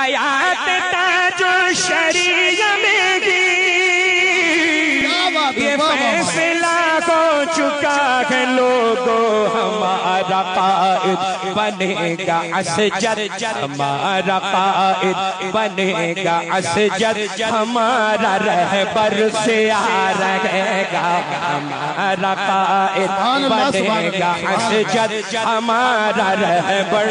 हयात ताजो शरीय में ये फैसला हो चुका है लोगों हमारा कायद बनेगा असजद हमारा कायद बनेगा असजद हमारा रहबर से आ रहेगा हमारा कायद बनेगा असजद हमारा रहबर।